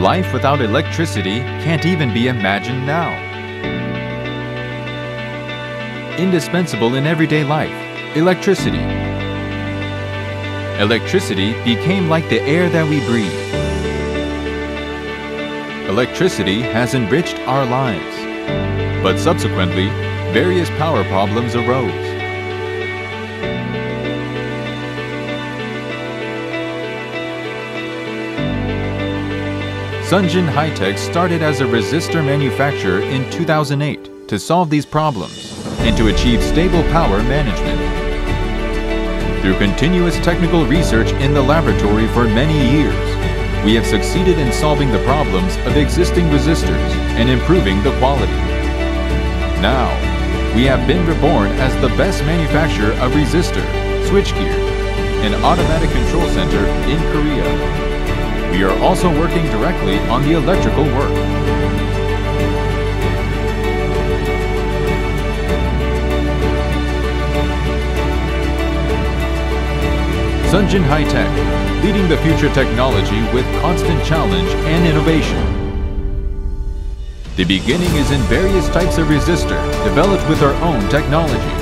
Life without electricity can't even be imagined now. Indispensable in everyday life, electricity. Electricity became like the air that we breathe. Electricity has enriched our lives, but subsequently, various power problems arose. Sunjin High-Tech started as a resistor manufacturer in 2008 to solve these problems and to achieve stable power management. Through continuous technical research in the laboratory for many years, we have succeeded in solving the problems of existing resistors and improving the quality. Now, we have been reborn as the best manufacturer of resistor, switchgear, and automatic control center. We are also working directly on the electrical work. Sunjin High-Tech, leading the future technology with constant challenge and innovation. The beginning is in various types of resistor developed with our own technology.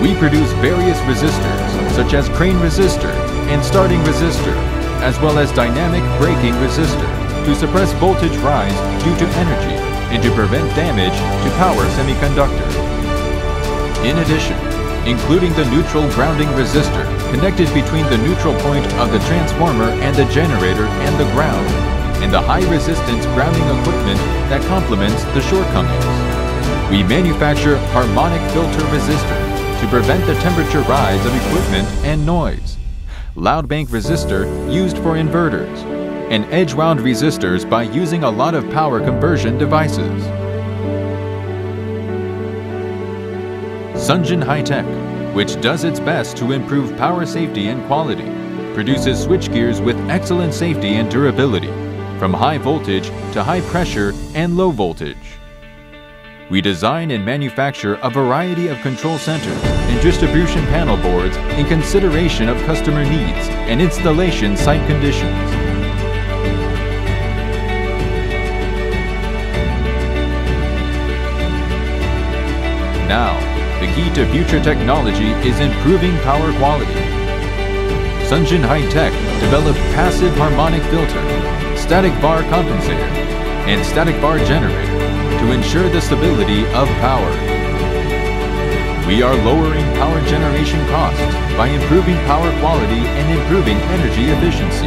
We produce various resistors, such as crane resistor and starting resistor, as well as dynamic braking resistor, to suppress voltage rise due to energy and to prevent damage to power semiconductor. In addition, including the neutral grounding resistor connected between the neutral point of the transformer and the generator and the ground, and the high resistance grounding equipment that complements the shortcomings. We manufacture harmonic filter resistor to prevent the temperature rise of equipment and noise. Load bank resistor used for inverters, and edge wound resistors by using a lot of power conversion devices. Sunjin High-Tech, which does its best to improve power safety and quality, produces switchgears with excellent safety and durability, from high voltage to high pressure and low voltage. We design and manufacture a variety of control centers and distribution panel boards in consideration of customer needs and installation site conditions. Now, the key to future technology is improving power quality. Sunjin High-Tech developed passive harmonic filter, static VAR compensator, and static VAR generator to ensure the stability of power. We are lowering power generation costs by improving power quality and improving energy efficiency.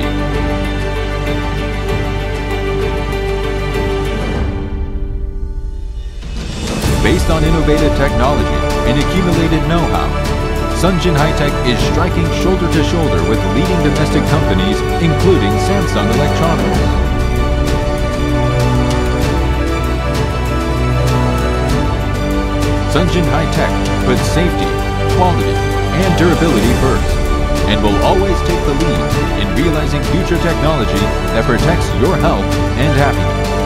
Based on innovative technology and accumulated know-how, Sunjin High-Tech is striking shoulder to shoulder with leading domestic companies including Samsung Electronics. Sunjin High-Tech puts safety, quality, and durability first, and will always take the lead in realizing future technology that protects your health and happiness.